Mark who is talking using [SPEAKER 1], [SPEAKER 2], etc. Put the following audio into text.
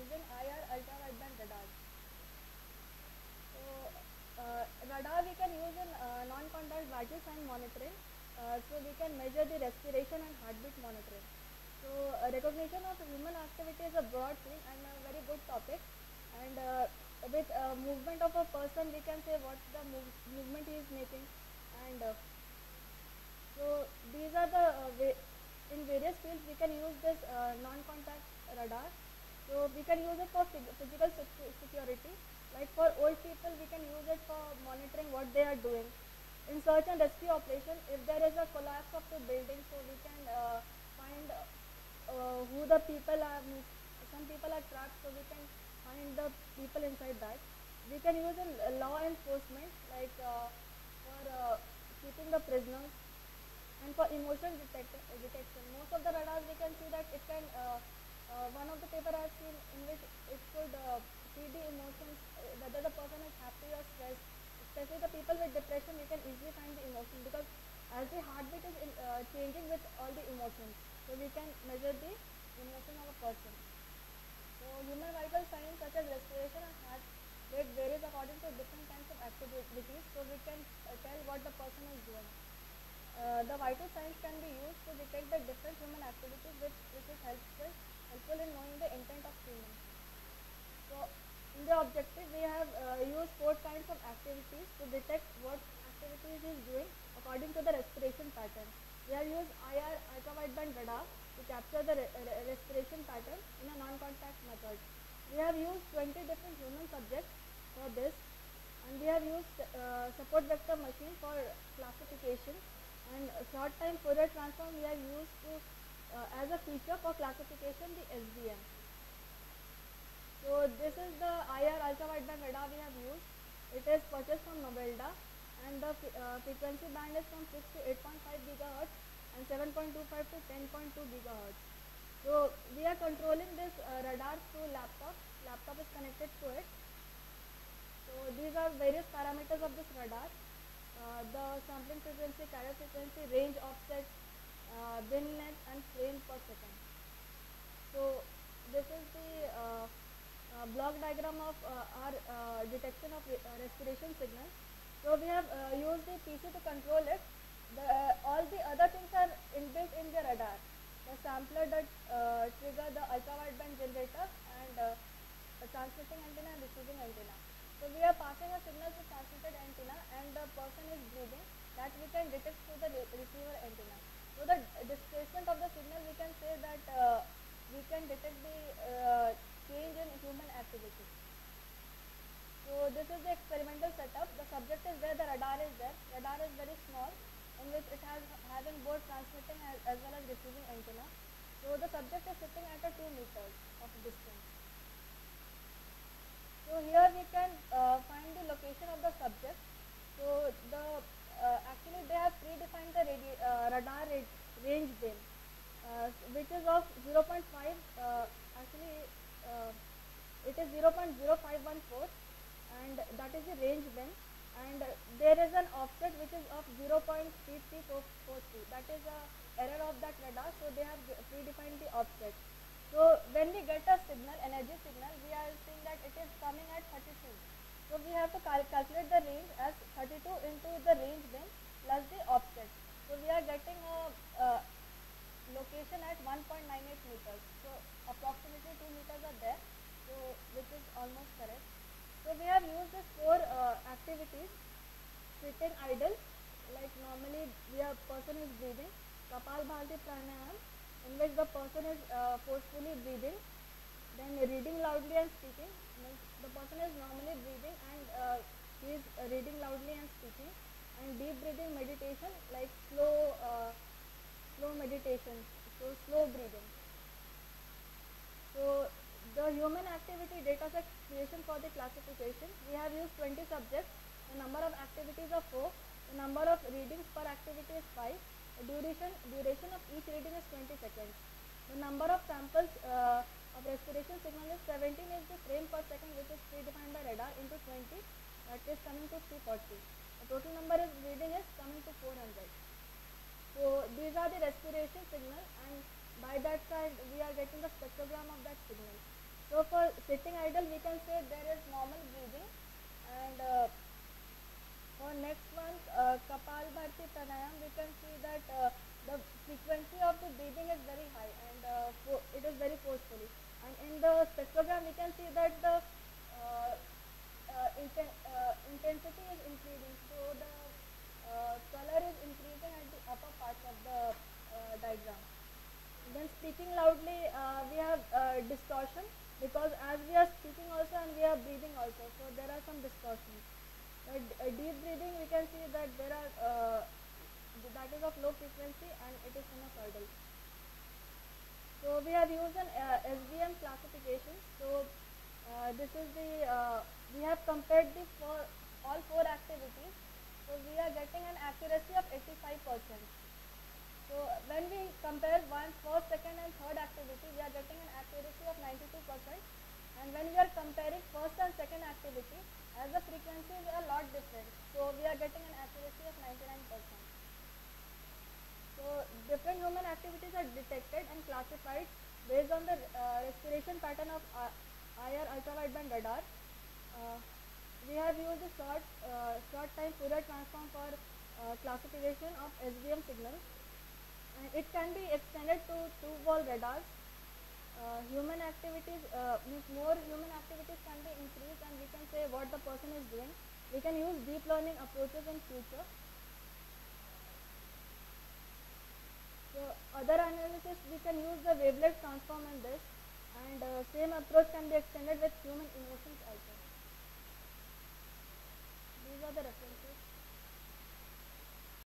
[SPEAKER 1] using IR ultra-wideband radar. So uh, radar we can use in uh, non-contact vital sign monitoring. Uh, so we can measure the respiration and heartbeat monitoring. So uh, recognition of human activity is a broad thing and a very good topic. And uh, with uh, movement of a person, we can say what the move movement he is making. And so these are the in various fields we can use this non-contact radar. So we can use it for physical security. Like for old people, we can use it for monitoring what they are doing. In search and rescue operation, if there is a collapse of the building, so we can uh, find uh, who the people are. Some people are trapped, so we can find the people inside that. We can use in uh, law enforcement, like uh, for uh, keeping the prisoners and for emotion uh, detection. Most of the radars we can see that it can, uh, one of the paper I have seen in which it could uh, the emotions, uh, whether the person is happy or stressed. Especially the people with depression, we can easily find the emotion because as the heartbeat is in, uh, changing with all the emotions. So we can measure the emotion of a person. So human vital signs such as respiration and heart rate varies according to different kinds of activities. So we can uh, tell what the person is doing. Uh, the vital signs can be used to detect the different human activities which, which is helpful, helpful in knowing the intent of humans. So in the objective we have uh, used four kinds of activities to detect what activities is doing according to the respiration pattern. We have used IR ultra-wideband radar to capture the re- re- respiration pattern in a non-contact method. We have used 20 different human subjects for this and we have used uh, support vector machine for classification and short time Fourier transform we have used to uh, as a feature for classification the SVM. So this is the IR ultra wideband radar we have used. It is purchased from Novelda and the uh, frequency band is from 6 to 8.5 gigahertz and 7.25 to 10.2 gigahertz. So we are controlling this uh, radar through laptop. Laptop is connected to it. So these are various parameters of this radar. Uh, the sampling frequency, carrier frequency, range offset, uh, bin length and frame per second. So this is the uh, uh, block diagram of uh, our uh, detection of uh, respiration signal. So we have uh, used the PC to control it. The, all the other things are inbuilt in the radar. The sampler that trigger the ultra wideband generator and a transmitting antenna and receiving antenna. So we are passing a signal to transmitted antenna and the person is breathing that we can detect through the re- receiver antenna. So the displacement of the signal we can say that uh, we can detect the uh, change in human activity. So this is the experimental setup. The subject is there, the radar is there. Radar is very small in which it has having both transmitting as, as well as receiving antenna. So the subject is sitting at a 2 meters of distance. So here we can uh, find the location of the subject. So the uh, actually they have predefined the radi- uh, radar ra- range bin, uh, which is of 0.5. Uh, actually, uh, it is 0.0514, and that is the range bin. And there is an offset which is of 0.3343. That is a error of that radar. So they have predefined the offset. So when we get a signal, energy signal, we are seeing that it is coming at 32. So we have to cal- calculate the range as 32 into the range bin plus the offset. So we are getting a uh, location at 1.98 meters. So approximately 2 meters are there. So which is almost correct. So we have used these four uh, activities. Sitting idle, like normally are person is breathing. Kapalbhati Pranayam, in which the person is uh, forcefully breathing. Then reading loudly and speaking. The person is normally breathing and uh, he is reading loudly and speaking. And deep breathing meditation, like slow, uh, slow meditation, so slow breathing. So the human activity data set creation for the classification, we have used 20 subjects. The number of activities are 4. The number of readings per activity is 5. The duration, duration of each reading is 20 seconds. The number of samples uh, of respiration signal is 17 is the frame per second which is predefined by radar into 20 that is coming to 340. The total number of reading is coming to 400. So these are the respiration signal and by that side we are getting the spectrogram of that signal. So for sitting idle, we can say there is normal breathing, and uh, for next one, uh, Kapalbhati Pranayam, we can see that uh, the frequency of the breathing is very high and uh, it is very forcefully. And in the spectrogram, we can see that the uh, uh, inten- uh, intensity is increasing. So the uh, color is increasing at the upper parts of the uh, diagram. Then speaking loudly, uh, we have uh, distortion because as we are speaking also and we are breathing also, so there are some distortions. Uh, d- uh, deep breathing, we can see that there are uh, that is of low frequency and it is sinusoidal. So we used an uh, SVM classification. So uh, this is the uh, we have compared the four all four activities. So we are getting an accuracy of 85 percent. So when we compare one, first, second and third activity, we are getting an accuracy of 92%. When we are comparing first and second activity, as the frequencies are a lot different, so we are getting an accuracy of 99%. So different human activities are detected and classified based on the uh, respiration pattern of uh, IR ultrawideband radar. Uh, we have used a short, uh, short time Fourier transform for uh, classification of SVM signals. It can be extended to two wall radars. Uh, human activities uh, more human activities can be increased and we can say what the person is doing. We can use deep learning approaches in future. So other analysis we can use the wavelet transform in this and uh, same approach can be extended with human emotions also. These are the references.